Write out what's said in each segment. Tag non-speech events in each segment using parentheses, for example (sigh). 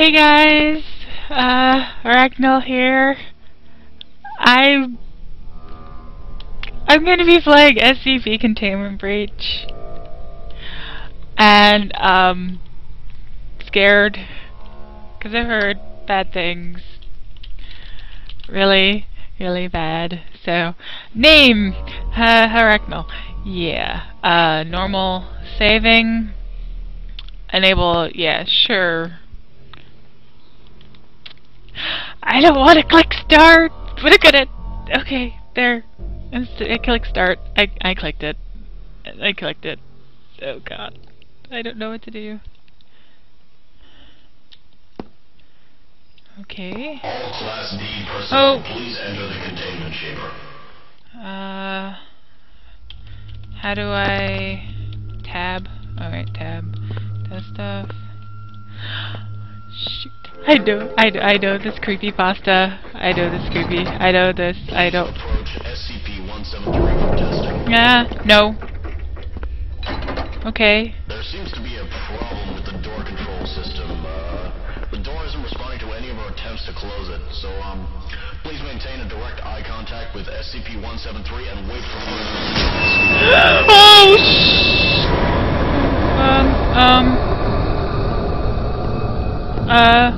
Hey guys, uh, Aracnel here. I'm I'm gonna be playing SCP Containment Breach, and um, scared because I've heard bad things, really, really bad. So, name uh, Aracnel. Yeah, uh, normal saving. Enable, yeah, sure. I don't want to click start, but I'm. Okay, there. I click start. I I clicked it. I clicked it. Oh god, I don't know what to do. Okay. Oh. please enter the containment chamber. Uh, how do I tab? Alright, tab. Does stuff. Shoot. I know, I know, I know this creepy pasta. I know this creepy. I know this. I don't. SCP-173. Yeah, no. Okay. There seems to be a problem with the door control system. Uh, the door isn't responding to any of our attempts to close it, so um, please maintain a direct eye contact with SCP-173 and wait for oh, sh- Um, um. Uh,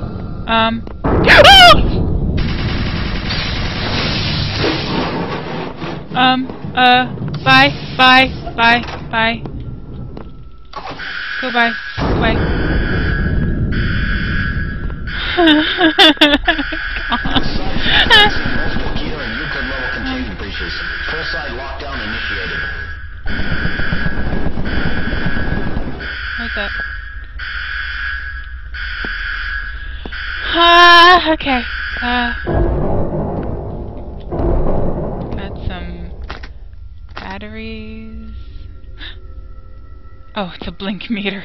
um. (laughs) um, uh, bye, bye, bye, bye. Goodbye, goodbye. (laughs) (laughs) okay. Uh, got some batteries. (gasps) Oh, it's a blink meter.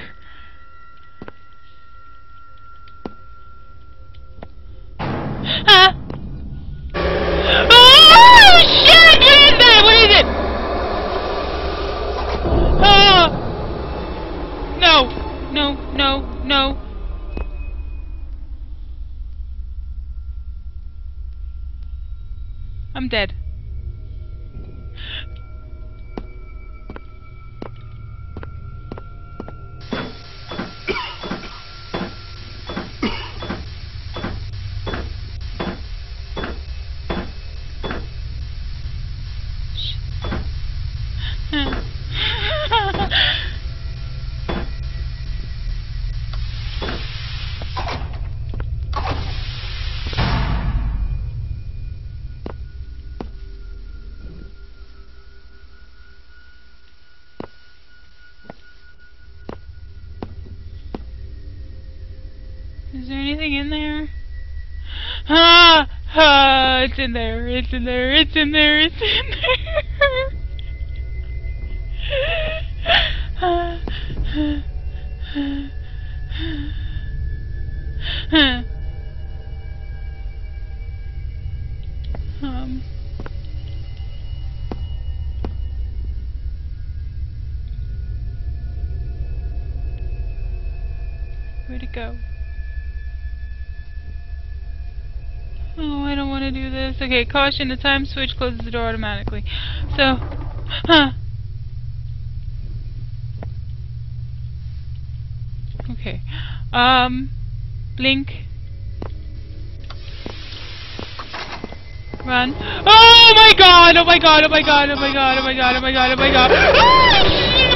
Dead. Anything in there? Ah! Ah! It's in there. It's in there. It's in there. It's in there. (laughs) Um. Where'd it go? Oh, to do this. Okay, caution, the time switch closes the door automatically. So, huh. Okay. Um, blink. Run. Oh my god, oh my god, oh my god, oh my god, oh my god, oh my god, oh my god. Ah, shit, man,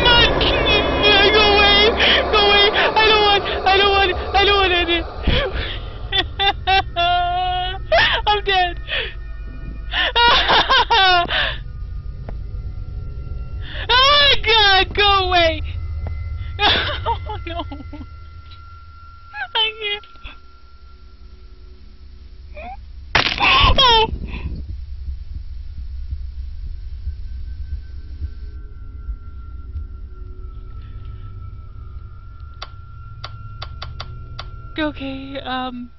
Okay, um...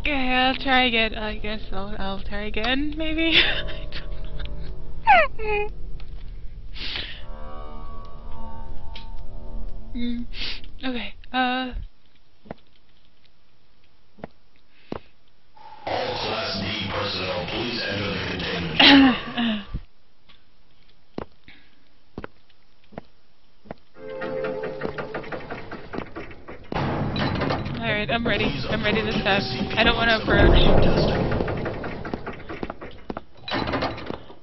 Okay, I'll try again. I guess I'll, I'll try again, maybe? (laughs) I don't know. Mm, okay, uh... All Class D personnel, please enter the containment (coughs) (coughs) I'm ready. I'm ready this time. I don't want to SCP-173 approach.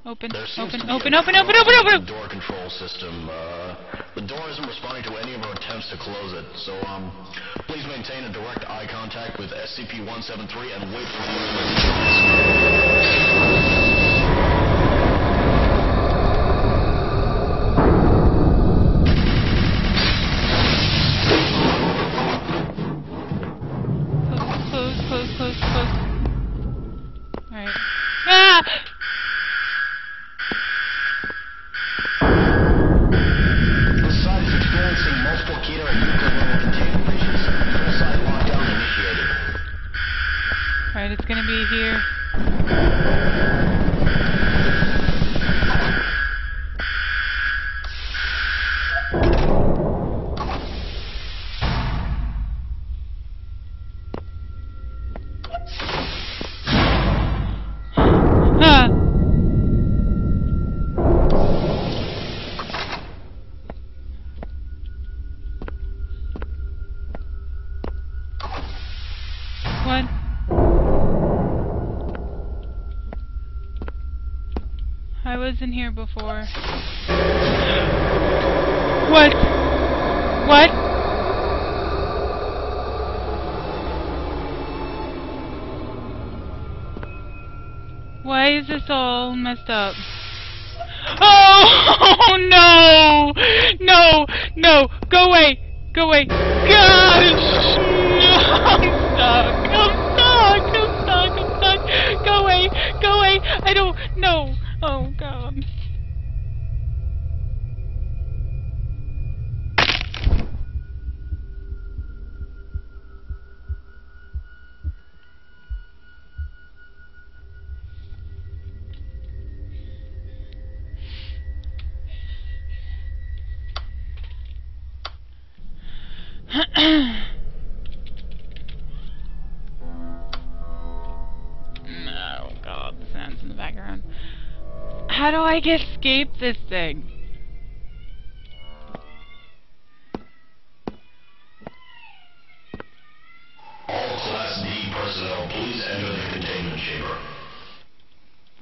Open, open, open, open, open, open, open! The door control system. Uh, the door isn't responding to any of our attempts to close it. So, um, please maintain a direct eye contact with SCP-173 and wait for the here. I wasn't here before. What? What? Why is this all messed up? Oh (laughs) no! No! No! Go away! Go away! Gosh! No! I'm stuck! I'm stuck! I'm stuck! I'm stuck! Go away! Go away! I don't know! How do I escape this thing? All Class D personnel, please enter the containment chamber.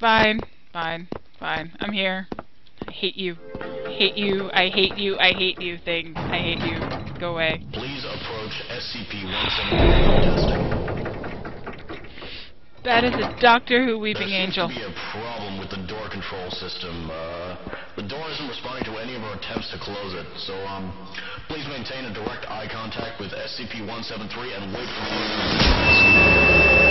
Fine, fine, fine. I'm here. I hate you. I Hate you. I hate you. I hate you thing. I hate you. Go away. Please approach SCP-173 testing. That is a Doctor Who weeping there angel. seems to be a problem with the door control system. Uh, the door isn't responding to any of our attempts to close it. So, um, please maintain a direct eye contact with SCP-173 and wait for the response.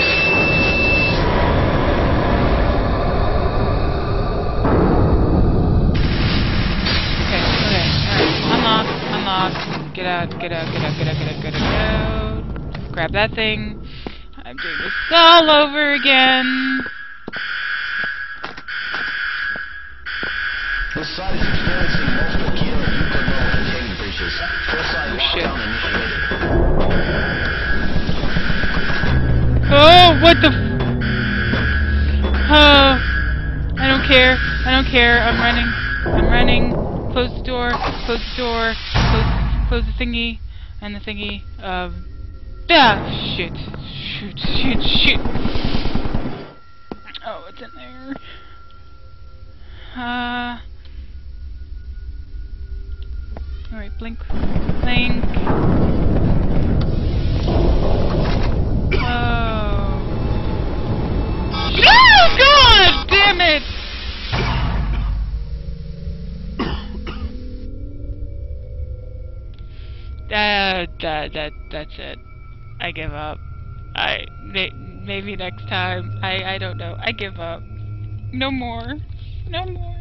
Okay, okay, alright. Unlock, unlock. Get out, get out, get out, get out, get out, get out, get out. Grab that thing. Doing this all over again. This site is experiencing multiple Euclid level containment breaches. Full Oh, shit. lockdown initiated. Oh, what the f- Oh, I don't care. I don't care. I'm running. I'm running. Close the door. Close the door. Close, close the thingy. And the thingy. Um. Ah, shit. Shoot, shoot, shoot. Oh, it's in there. Uh. Alright, blink. Blink. Oh. Oh God! Damn it! That that that that's it. I give up. I may, maybe next time. I I don't know. I give up. No more. No more.